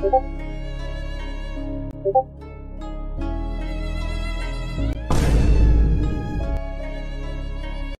고맙습니다.